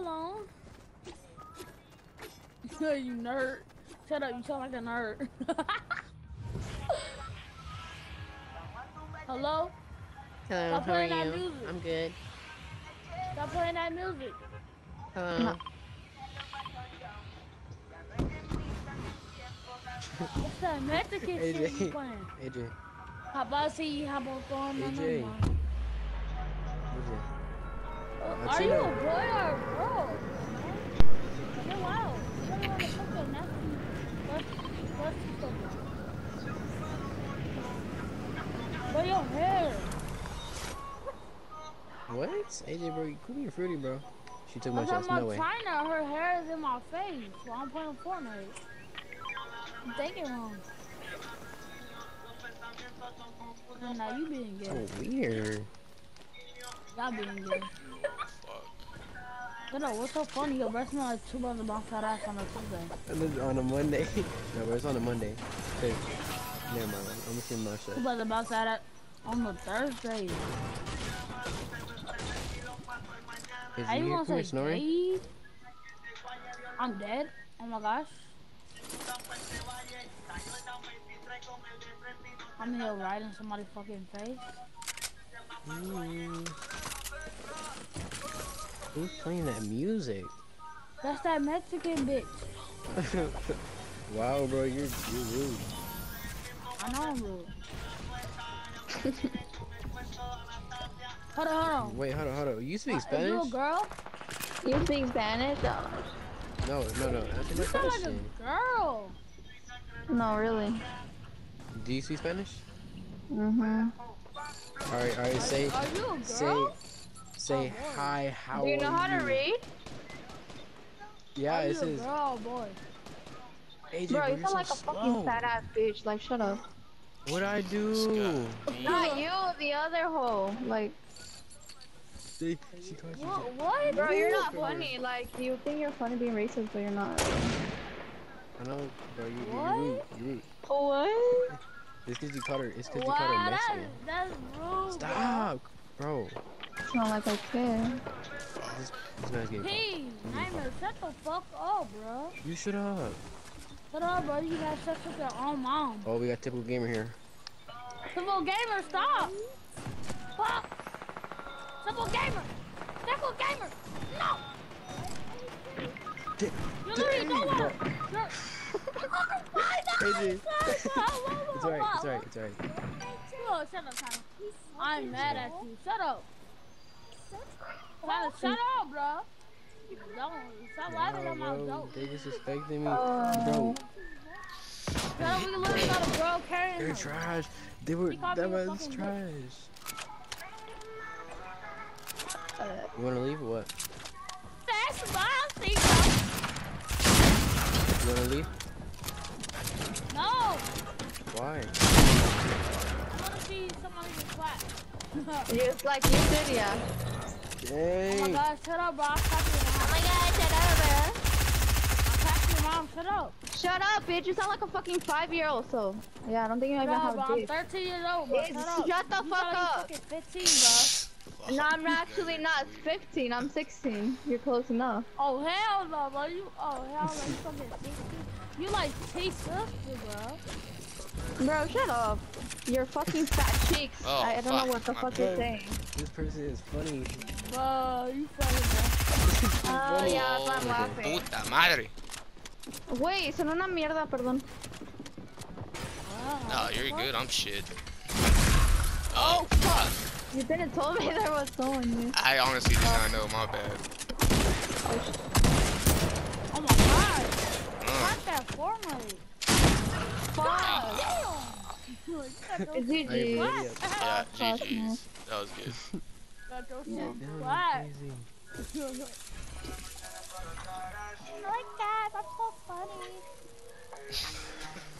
Hello. you nerd. Shut up, you sound like a nerd. Hello? Hello, Stop how are you? music. I'm good. Stop playing that music. Hello. What's that Mexican shit you playing? AJ. How about see how about going on AJ. now? AJ. Uh, Are you a boy or a girl? Chill out. But your hair. What? AJ, bro, you cool being fruity, bro. She took my shots. talking No about way. China. Her hair is in my face while I'm playing Fortnite. I'm thinking wrong. No, no, you being gay. Oh, weird. Y'all being gay. But no, what's so funny? Your breath smell like two buns of bounce that ass on a Tuesday. On a Monday. no, but it's on a Monday. Hey, never mind. I'm gonna see my Two shit. buns of bounce that ass on the Thursday. Is How you gonna say? I'm dead. Oh my gosh. I'm here right in somebody's fucking face. Mm. Who's playing that music? That's that Mexican bitch. wow, bro, you're you're rude. I know I'm rude. hold on, hold on. Wait, hold on, hold on. You speak Uh, Is you a Spanish? girl? You speak Spanish? Oh, No, no, no. Answer You sound like a girl. no, really. Do you speak Spanish? Mhm. All right, all right. Say, Are you a girl? say Oh, hi. How Do you know how to read? Yeah, Are it you a says. girl, or boy? AJ, Bro, bro, you sound so like a slow. fucking fat ass bitch. Like, shut up. What'd I do? Not you, the other hoe. Like, They, she you. What? what? bro, you're not funny. Like, you think you're funny being racist, but you're not. I know, bro. You, you're rude. You're rude. What? It's because you called her. It's because you called her that's, Mexican. that's rude. Stop, bro. Sound like a kid. This, this man's getting. Nightmare, shut the fuck up, bro. You shut up. Shut up, bro. You got sex with your own mom. Oh, we got typical gamer here. Simple gamer, stop. Fuck. Simple gamer. Simple gamer. No. D- You're literally dang, nowhere. bro. You're. Why not? AJ. Whoa, whoa, whoa, It's alright. whoa. It's alright. It's alright. Whoa, shut up, Tyler. I'm mad at you. Shut up. Tyler, shut up, bro. Don't stop laughing Wow, at my bro. joke. They disrespecting me, Oh. bro. Shut up, we literally got a girl carrying They're her. trash. They were. That me a was fucking trash. You wanna leave or what? That's my thing. You wanna leave? No. Why? I want to see somebody get clapped. Just like you did, yeah. Oh my Dang. god, shut up, bro. I'll clap your Oh my god, shut up, bro. I'll clap oh your mom. Shut up. Shut up, bitch. You sound like a fucking five year old, so. Yeah, I don't think you Shut even up, have bro. a I'm 13 years old, bro. Bitch, Shut up. shut the You fuck sound like up. fucking 15, No, I'm actually not 15. I'm 16. You're close enough. Oh, hell no, bro. You, oh, hell no. You fucking 16. You like T-sister, bro. Bro, shut up. Your fucking fat cheeks. Oh, I, I don't know what the fuck you're saying. This person is funny. Bro, you funny, Oh, yeah, Oh, I'm laughing. Puta madre. Güey, son una mierda, perdón. bro. No, you're good. I'm shit. Oh, fuck. You didn't tell me there was someone here. I honestly did not know. My bad. Oh my god. Uh, Not that Fortnite. Fuck. GG. bro, What? yeah. yeah, GG's. That was good. Got your Yeah. shit Damn, like that. That's so funny.